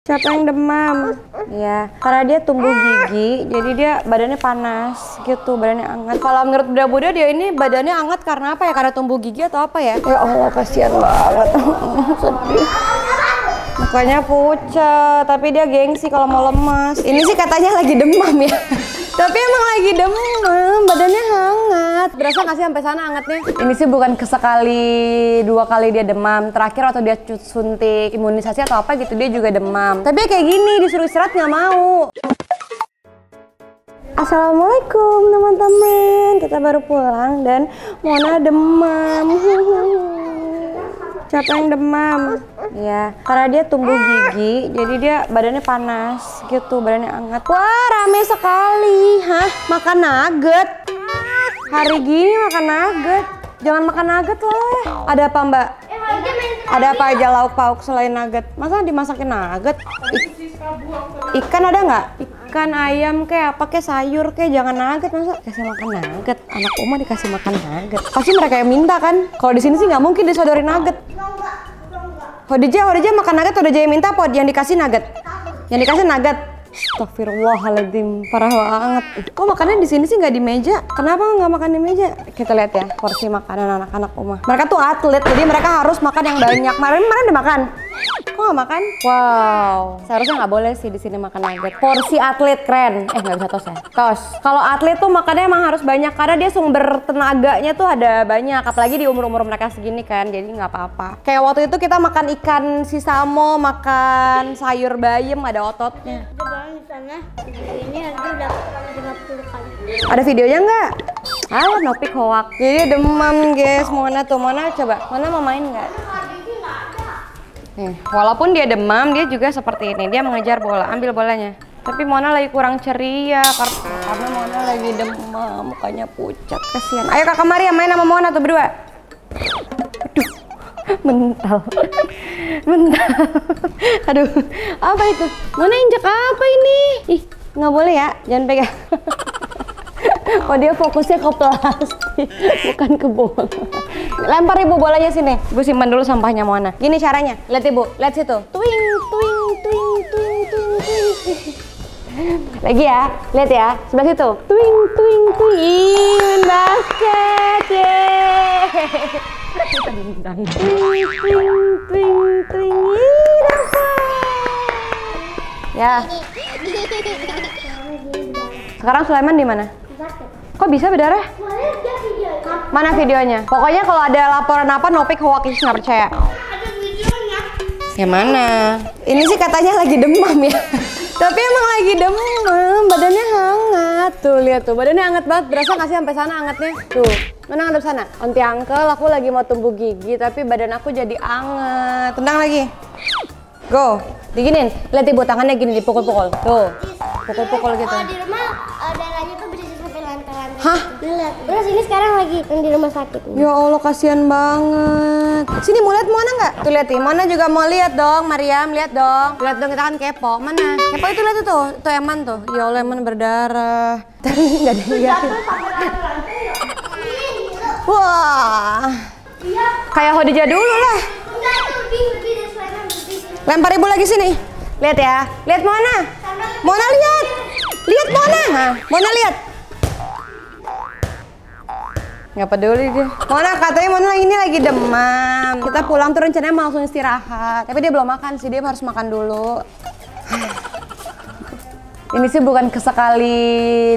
Siapa yang demam? Iya, karena dia tumbuh gigi, jadi dia badannya panas gitu, badannya hangat. Kalau menurut Buddha-Buddha dia ini badannya hangat karena apa ya? Karena tumbuh gigi atau apa ya? Ya Allah, kasihan banget. Sedih. Mukanya pucat, tapi dia gengsi kalau mau lemas. Ini sih katanya lagi demam ya. tapi emang lagi demam, badannya hangat. Berasa nggak sih sampai sana hangatnya? Ini sih bukan kesekali dua kali dia demam. Terakhir waktu dia cut- suntik imunisasi atau apa gitu dia juga demam. Tapi ya kayak gini disuruh istirahat nggak mau. Assalamualaikum teman-teman Kita baru pulang dan Mona demam Siapa yang demam? Ya, karena dia tumbuh gigi Jadi dia badannya panas gitu, badannya hangat Wah rame sekali Hah? Makan nugget? Hari gini makan nugget Jangan makan nugget lah Ada apa mbak? Ada apa aja lauk pauk selain nugget? Masa dimasakin nugget? I- ikan ada nggak? Ikan, ayam, kayak apa kayak sayur kayak jangan nugget masa kasih makan nugget. Anak Uma dikasih makan nugget. Pasti mereka yang minta kan? Kalau di sini sih nggak mungkin disodorin nugget. Hodija, Hodija makan nugget, Hodija yang minta pot yang dikasih nugget. Yang dikasih nugget. Astagfirullahaladzim, parah banget. Kok makannya di sini sih nggak di meja? Kenapa nggak makan di meja? Kita lihat ya porsi makanan anak-anak Uma. Mereka tuh atlet, jadi mereka harus makan yang banyak. Kemarin kemarin dimakan. Kok nggak makan? Wow, seharusnya nggak boleh sih di sini makan nugget. Porsi atlet keren. Eh nggak bisa tos ya? Tos. Kalau atlet tuh makannya emang harus banyak karena dia sumber tenaganya tuh ada banyak. Apalagi di umur-umur mereka segini kan, jadi nggak apa-apa. Kayak waktu itu kita makan ikan sisamo, makan sayur bayam ada ototnya. Di sana ini harga udah 50 kali. Ada videonya nggak? Halo Nopik hoak. Jadi demam guys, Mona tuh Mona coba. Mona mau main nggak? Nih, walaupun dia demam, dia juga seperti ini. Dia mengejar bola, ambil bolanya. Tapi Mona lagi kurang ceria kar- karena Mona lagi demam, mukanya pucat, kasihan. Ayo kakak Maria main sama Mona tuh berdua. Aduh, mental, mental. Aduh, apa itu? Mona injek apa ini? Ih, nggak boleh ya, jangan pegang. Oh dia fokusnya ke plastik, bukan ke bola. Lempar ibu bolanya sini. Ibu simpan dulu sampahnya Mona. Gini caranya. Lihat ibu, lihat situ. Twing, twing, twing, twing, twing, twing. Lagi ya, lihat ya. Sebelah situ. Twing, twing, twing. Ih, main basket. Yeay. Diundang. Twing, twing, twing, twing. Ih, dapat. Ya, sekarang Sulaiman di mana? Kok bisa berdarah? Mana videonya? Pokoknya kalau ada laporan apa Nopik hoax nggak percaya. ada videonya. Yang mana? Ini sih katanya lagi demam ya. Tapi emang lagi demam, badannya hangat. Tuh lihat tuh, badannya hangat banget. Berasa nggak sih sampai sana hangatnya? Tuh, mana ngadep sana? Onti Uncle, aku lagi mau tumbuh gigi, tapi badan aku jadi hangat. Tendang lagi. Go, diginin. Lihat ibu tangannya gini dipukul-pukul. Tuh, pukul-pukul gitu. Kalau di rumah eh, darahnya tuh bisa sampai lantai-lantai. Hah? Terus ini sekarang lagi yang di rumah sakit. Ya Allah kasihan banget. Sini mau lihat Mona nggak? Tuh lihat nih, Mona juga mau lihat dong, Mariam lihat dong. Lihat dong kita kan kepo. Mana? Kepo itu lihat tuh, tuh Eman tuh. Ya Allah Eman berdarah. Tapi nggak dilihatin. Wah, kayak Hodija dulu lah. Lempar ibu lagi sini. Lihat ya, lihat Mona. Mona lihat, lihat Mona. Nah, Mona lihat. Nggak peduli dia. Mona katanya Mona ini lagi demam. Kita pulang tuh rencananya mau langsung istirahat. Tapi dia belum makan sih, dia harus makan dulu. Ini sih bukan kesekali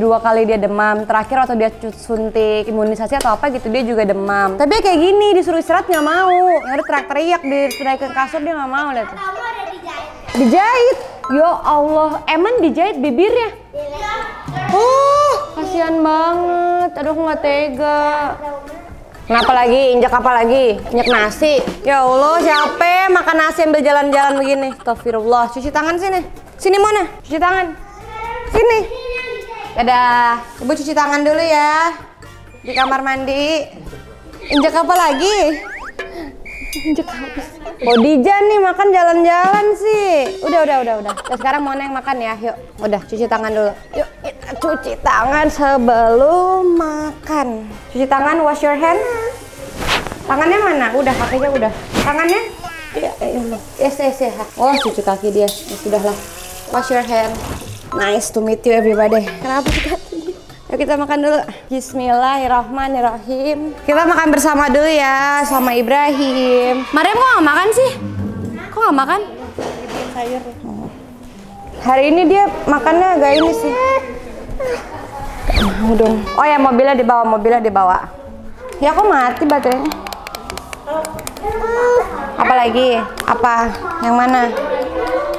dua kali dia demam. Terakhir waktu dia suntik imunisasi atau apa gitu dia juga demam. Tapi ya kayak gini disuruh istirahat nggak mau. Yang ada teriak-teriak di ke kasur dia nggak mau lihat. Kamu ada dijahit. Dijahit. Ya Allah, emang dijahit bibirnya. Iya. Oh, kasihan banget. Aduh, aku nggak tega. Kenapa lagi? Injak apa lagi? Injak nasi. Ya Allah, siapa makan nasi ambil jalan-jalan begini? Astagfirullah. Cuci tangan sini. Sini mana? Cuci tangan. Sini. Dadah. Ibu cuci tangan dulu ya. Di kamar mandi. Injak apa lagi? Injek habis. Bodija nih makan jalan-jalan sih. Udah, udah, udah, udah. Terus sekarang mau yang makan ya. Yuk, udah cuci tangan dulu. Yuk, kita cuci tangan sebelum makan. Cuci tangan, wash your hand. Tangannya mana? Udah, kakinya udah. Tangannya? Iya. Eh, yes, yes, yes. Oh, cuci kaki dia. Ya, sudahlah. Wash your hand. Nice to meet you everybody. Kenapa kita? Yuk kita makan dulu. Bismillahirrahmanirrahim. Kita makan bersama dulu ya sama Ibrahim. Mariam kok nggak makan sih? Kok nggak makan? sayur. Hari ini dia makannya agak ini sih. Mau dong. Oh ya mobilnya dibawa, mobilnya dibawa. Ya kok mati baterainya? Apa lagi? Apa? Yang mana?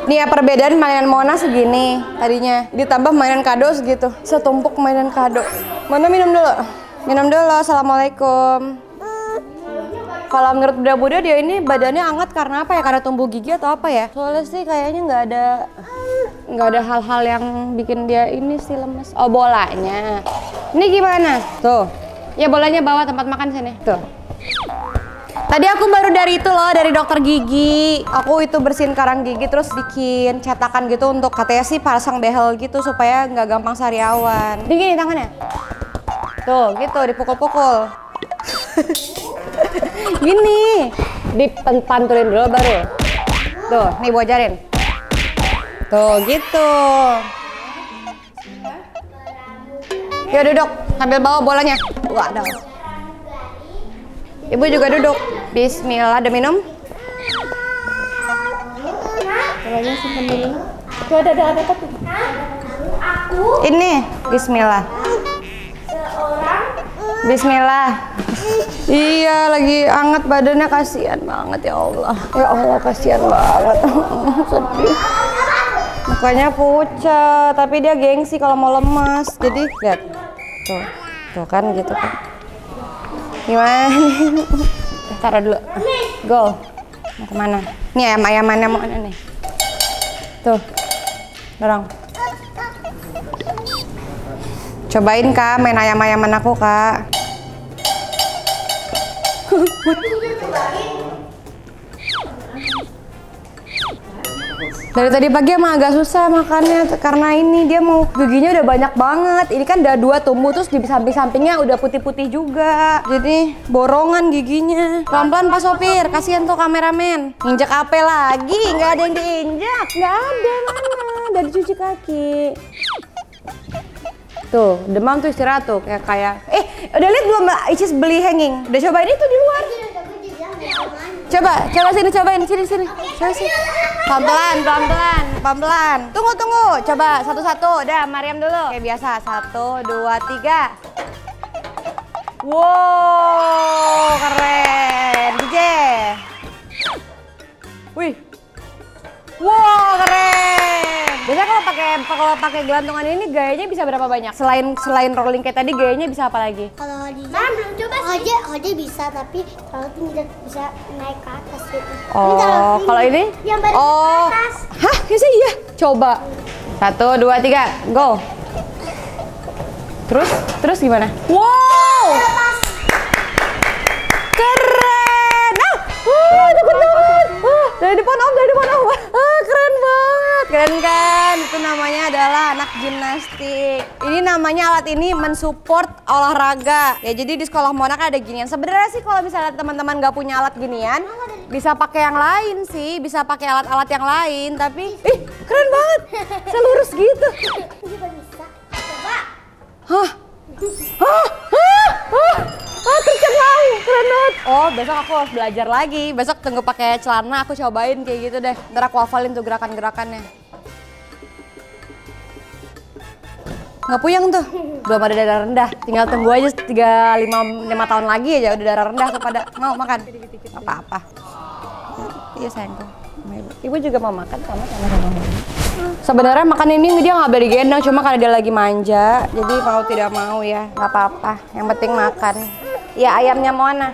Nih ya perbedaan mainan Mona segini tadinya. Ditambah mainan kado segitu. Setumpuk mainan kado. Mona minum dulu. Minum dulu. Assalamualaikum. Kalau menurut Buddha-Buddha dia ini badannya hangat karena apa ya? Karena tumbuh gigi atau apa ya? Soalnya sih kayaknya nggak ada nggak ada hal-hal yang bikin dia ini sih lemes. Oh bolanya. Ini gimana? Tuh. Ya bolanya bawa tempat makan sini. Tuh. Tadi aku baru dari itu loh, dari dokter gigi. Aku itu bersihin karang gigi terus bikin cetakan gitu untuk katanya sih pasang behel gitu supaya nggak gampang sariawan. Dingin nih tangannya. Tuh, gitu dipukul-pukul. Gini, dipantulin dulu baru. Tuh, nih bu ajarin. Tuh, gitu. Yuk duduk, sambil bawa bolanya. Wah, ada. Ibu juga duduk. Bismillah, ada minum? Bolanya simpan dulu. Tuh ada ada ada tuh? Ini, Bismillah. Bismillah. Iya, lagi anget badannya kasihan banget ya Allah. Ya Allah, kasihan banget. Sedih. Mukanya pucat, tapi dia gengsi kalau mau lemas. Jadi, lihat. Tuh. Tuh kan gitu kan. Gimana? Taruh dulu. Go. Mau ke mana? Nih ayam-ayamannya mau mana nih? Tuh. Dorong. Cobain kak main ayam-ayaman aku kak. Dari tadi pagi emang agak susah makannya karena ini dia mau giginya udah banyak banget. Ini kan udah dua tumbuh terus di samping-sampingnya udah putih-putih juga. Jadi borongan giginya. Pelan-pelan Pak Sopir, kasihan tuh kameramen. Injak apa lagi? Nggak ada yang diinjak. Nggak ada mana. Udah dicuci kaki. Tuh, demam tuh istirahat tuh kayak kayak. Eh, udah lihat belum Mbak Icis beli hanging? Udah cobain itu di luar. Coba, coba sini cobain sini sini. Coba sini. Pelan-pelan, pelan-pelan, pelan-pelan. Tunggu, tunggu. Coba satu-satu. Udah, Mariam dulu. Kayak biasa. Satu, dua, tiga. Wow, keren. Pakai kalau pakai gelantungan ini gayanya bisa berapa banyak? Selain selain rolling kayak tadi gayanya bisa apa lagi? Kalau di Kan belum coba sih. Hoje, hoje bisa tapi kalau tinggi dan bisa naik ke atas gitu. Ini Oh, kalau ini? Yang baru Oh, ke atas. hah? Ya sih iya. Coba. Satu, dua, tiga, go. Terus, terus gimana? Wow, keren. Ah, uh, takut banget. Ah, dari depan om, dari depan om. Keren kan? Itu namanya adalah anak gimnastik. Ini namanya alat ini mensupport olahraga. Ya jadi di sekolah Monak ada ginian. Sebenarnya sih kalau misalnya teman-teman nggak punya alat ginian, bisa pakai yang lain sih, bisa pakai alat-alat yang lain. Tapi, ih keren banget. Selurus gitu. juga bisa. Coba. Hah? Hah? Hah? Hah? Ah, tercengang, keren banget. Oh, besok aku harus belajar lagi. Besok tunggu pakai celana, aku cobain kayak gitu deh. Ntar aku hafalin tuh gerakan-gerakannya. Nggak puyeng tuh, belum ada darah rendah. Tinggal tunggu aja 3, 5, 5 tahun lagi aja udah darah rendah tuh pada mau makan. Apa-apa. Iya sayangku. Ibu. Juga mau makan sama sama sama. Sebenarnya makan ini dia nggak boleh digendong, cuma karena dia lagi manja, jadi mau tidak mau ya, nggak apa-apa. Yang penting makan. Ya ayamnya mana?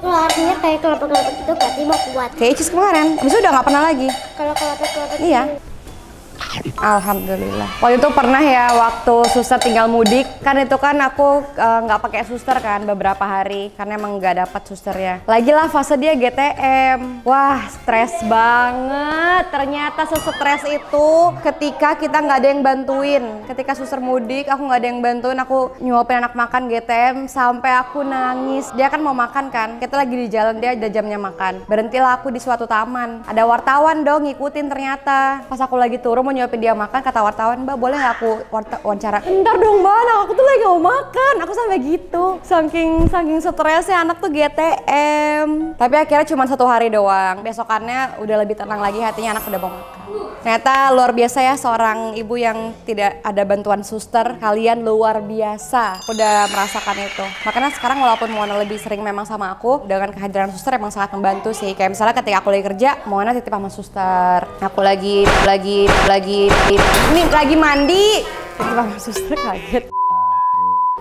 Artinya kayak kelapa-kelapa gitu berarti mau kuat. Kayak Icis kemarin, abis itu udah nggak pernah lagi. Kalau kelapa-kelapa Iya. Alhamdulillah. Waktu itu pernah ya waktu suster tinggal mudik, kan itu kan aku eh, nggak pakai suster kan beberapa hari karena emang nggak dapat susternya. Lagi lah fase dia GTM. Wah, stres banget. Ternyata sesetres itu ketika kita nggak ada yang bantuin. Ketika suster mudik, aku nggak ada yang bantuin, aku nyuapin anak makan GTM sampai aku nangis. Dia kan mau makan kan. Kita lagi di jalan dia ada jamnya makan. Berhentilah aku di suatu taman. Ada wartawan dong ngikutin ternyata. Pas aku lagi turun mau nyuapin dia makan kata wartawan mbak boleh nggak aku wawancara. Ntar dong mbak anak aku tuh lagi mau makan. Aku sampai gitu. Saking saking stresnya anak tuh GTM tapi akhirnya cuma satu hari doang. Besokannya udah lebih tenang lagi hatinya anak udah mau makan ternyata luar biasa ya seorang ibu yang tidak ada bantuan suster. Kalian luar biasa. Udah merasakan itu. Makanya sekarang walaupun Mona lebih sering memang sama aku dengan kehadiran suster emang sangat membantu sih. Kayak misalnya ketika aku lagi kerja Mona titip sama suster. Aku lagi lagi lagi ini lagi mandi. Titip sama suster kaget.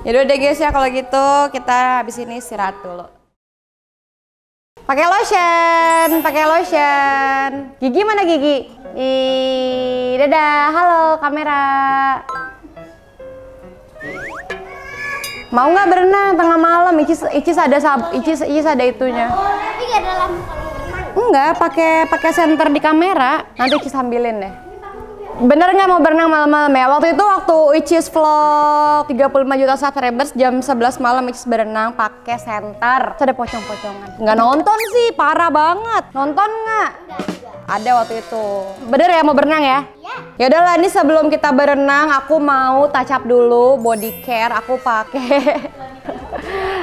Yaudah deh guys ya kalau gitu kita habis ini istirahat dulu. Pakai lotion, pakai lotion. Gigi mana gigi? Ih, dadah, halo kamera. Mau nggak berenang tengah malam? Icis, Icis ada sab, Icis, Icis ada itunya. Tapi gak ada lampu. Enggak, pakai pakai senter di kamera. Nanti Icis ambilin deh. Bener nggak mau berenang malam-malam ya? Waktu itu waktu Icis vlog 35 juta subscribers jam 11 malam Icis berenang pakai senter. Terus ada pocong-pocongan. Nggak nonton sih, parah banget. Nonton nggak? Ada waktu itu. Bener ya mau berenang ya? Iya. Ya udahlah ini sebelum kita berenang aku mau touch up dulu body care. Aku pakai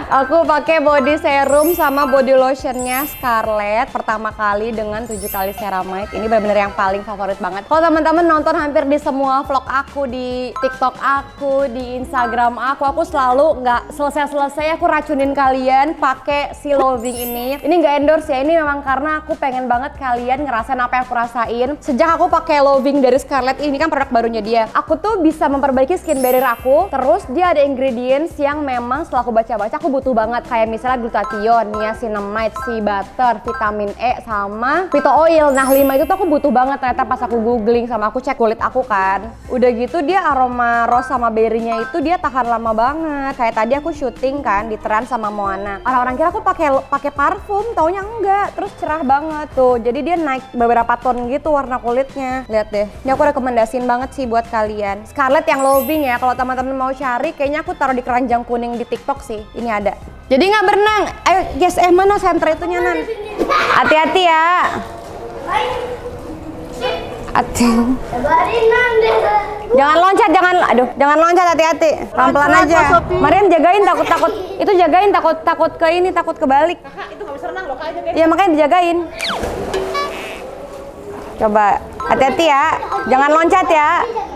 Aku pakai body serum sama body lotionnya Scarlett pertama kali dengan 7 kali ceramide. Ini benar-benar yang paling favorit banget. Kalau teman-teman nonton hampir di semua vlog aku di TikTok aku, di Instagram aku, aku selalu nggak selesai-selesai aku racunin kalian pakai si Loving ini. Ini nggak endorse ya, ini memang karena aku pengen banget kalian ngerasain apa yang aku rasain. Sejak aku pakai Loving dari Scarlett ini kan produk barunya dia. Aku tuh bisa memperbaiki skin barrier aku. Terus dia ada ingredients yang memang setelah aku baca-baca aku butuh banget kayak misalnya glutathione, niacinamide, sea butter, vitamin E sama phyto oil. Nah, lima itu tuh aku butuh banget ternyata pas aku googling sama aku cek kulit aku kan. Udah gitu dia aroma rose sama berry-nya itu dia tahan lama banget. Kayak tadi aku syuting kan di Trans sama Moana. Orang-orang kira aku pakai pakai parfum, taunya enggak. Terus cerah banget tuh. Jadi dia naik beberapa ton gitu warna kulitnya. Lihat deh. Ini aku rekomendasiin banget sih buat kalian. Scarlett yang loving ya. Kalau teman-teman mau cari, kayaknya aku taruh di keranjang kuning di TikTok sih. Ini ada. Jadi nggak berenang. Ayo, guys, eh mana senter itunya nan? Hati-hati ya. Hati. Jangan loncat, jangan, aduh, jangan loncat, hati-hati. Pelan-pelan aja. Mariam jagain, takut-takut, itu jagain, takut-takut ke ini, takut kebalik. Kakak itu nggak bisa renang loh kak Iya makanya dijagain. Coba hati-hati ya, jangan loncat ya.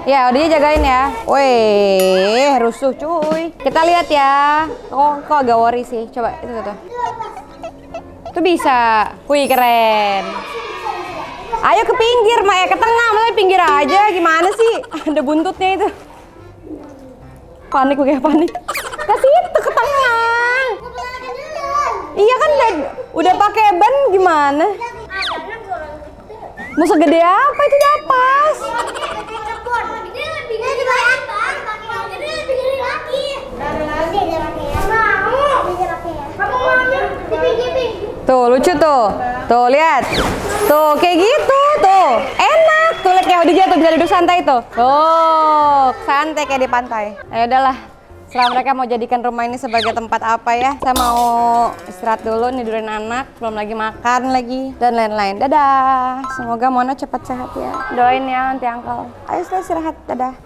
Ya udah jagain ya. Wih, rusuh cuy. Kita lihat ya. Kok kok agak worry sih. Coba itu tuh. Itu bisa. Wih keren. Ayo ke pinggir, Mak. Eh, ke tengah, malah pinggir aja. Gimana sih? Ada buntutnya itu. Panik gue panik. Ke situ ke tengah. Iya kan udah, udah pakai ban gimana? Mau segede apa itu udah Tuh lucu tuh. Tuh lihat. Tuh kayak gitu tuh. Enak. Tuh kayak udah jatuh bisa duduk santai tuh. Tuh santai kayak di pantai. Ayo udahlah. Setelah mereka mau jadikan rumah ini sebagai tempat apa ya? Saya mau istirahat dulu nidurin anak, belum lagi makan lagi dan lain-lain. Dadah. Semoga Mona cepat sehat ya. Doain ya nanti angkel. Ayo istirahat. Dadah.